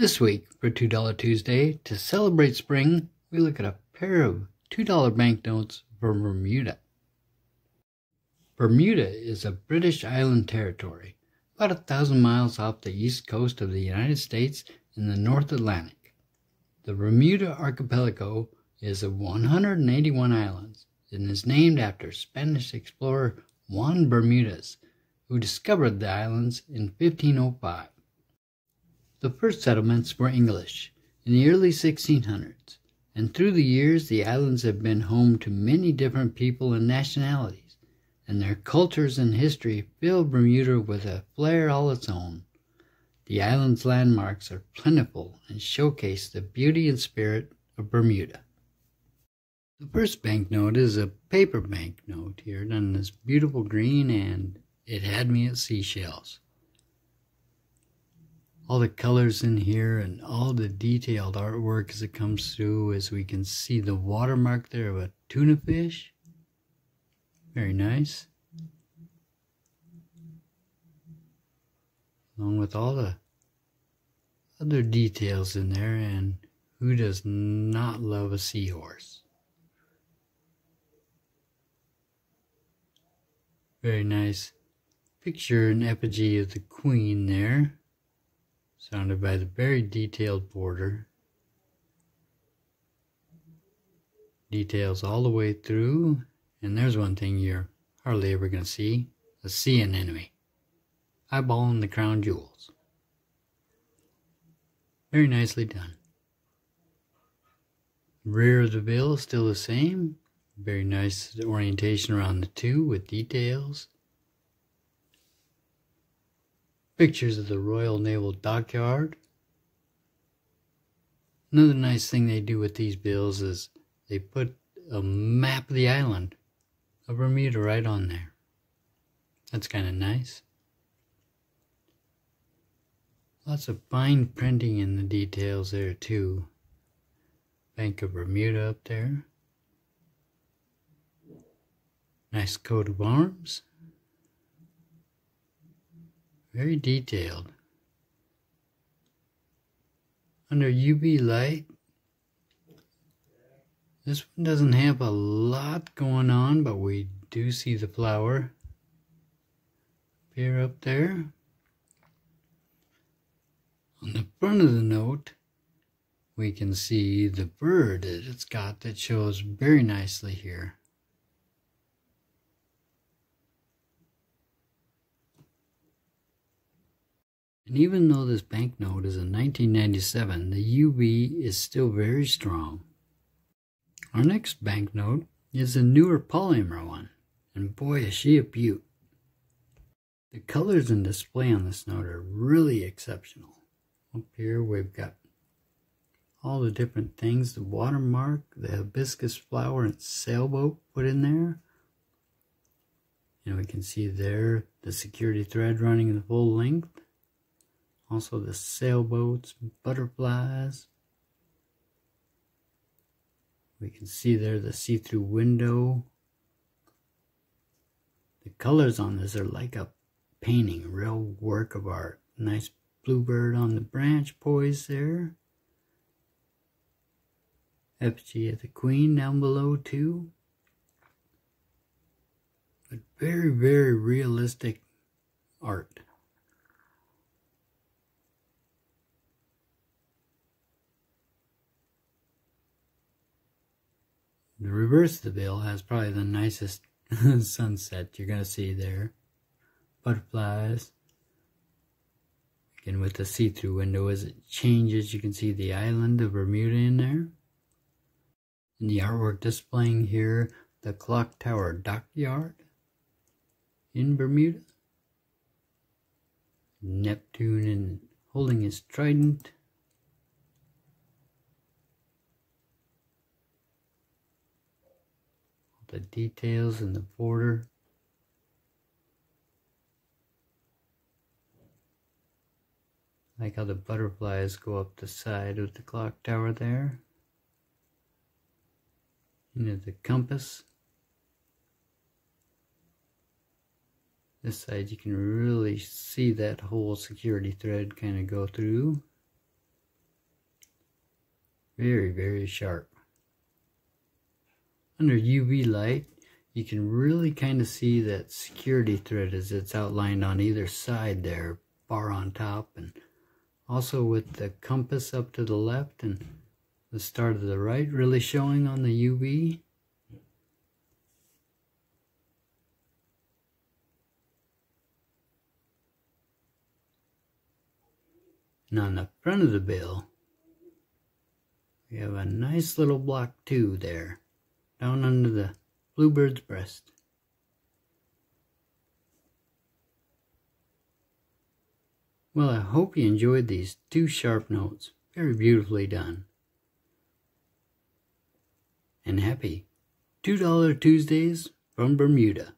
This week, for $2 Tuesday, to celebrate spring, we look at a pair of $2 banknotes from Bermuda. Bermuda is a British island territory, about a thousand miles off the east coast of the United States in the North Atlantic. The Bermuda Archipelago is of 181 islands and is named after Spanish explorer Juan Bermudez, who discovered the islands in 1505. The first settlements were English in the early 1600s, and through the years the islands have been home to many different people and nationalities, and their cultures and history fill Bermuda with a flair all its own. The island's landmarks are plentiful and showcase the beauty and spirit of Bermuda. The first banknote is a paper banknote here done in this beautiful green and it had me at seashells all the colors in here and all the detailed artwork as it comes through as we can see the watermark there of a tuna fish. Very nice. Along with all the other details in there and who does not love a seahorse? Very nice picture and effigy of the queen there surrounded by the very detailed border. Details all the way through, and there's one thing you're hardly ever going to see, a sea anemone. Eyeballing the crown jewels. Very nicely done. Rear of the bill still the same. Very nice orientation around the two with details. Pictures of the Royal Naval Dockyard. Another nice thing they do with these bills is they put a map of the island of Bermuda right on there. That's kind of nice. Lots of fine printing in the details there too. Bank of Bermuda up there. Nice coat of arms. Very detailed. Under UV light, this one doesn't have a lot going on, but we do see the flower appear up there. On the front of the note, we can see the bird that it's got that shows very nicely here. And even though this banknote is a 1997, the UV is still very strong. Our next banknote is a newer polymer one, and boy is she a beaut. The colors and display on this note are really exceptional. Up here we've got all the different things, the watermark, the hibiscus flower and sailboat put in there. And we can see there the security thread running the full length. Also the sailboats, butterflies. We can see there the see-through window. The colors on this are like a painting, real work of art. Nice bluebird on the branch poised there. Effigy of the queen down below too. But very, very realistic art. The reverse of the bill has probably the nicest sunset you're going to see there. Butterflies. Again, with the see-through window, as it changes, you can see the island of Bermuda in there. And the artwork displaying here, the clock tower dockyard in Bermuda. Neptune and holding his trident. The details in the border. like how the butterflies go up the side of the clock tower there. Know, the compass. This side you can really see that whole security thread kind of go through. Very, very sharp. Under UV light, you can really kind of see that security thread as it's outlined on either side there, bar on top, and also with the compass up to the left and the star to the right really showing on the UV. And on the front of the bill, we have a nice little block too there, down under the bluebird's breast. Well, I hope you enjoyed these two sharp notes. Very beautifully done. And happy $2 Tuesdays from Bermuda.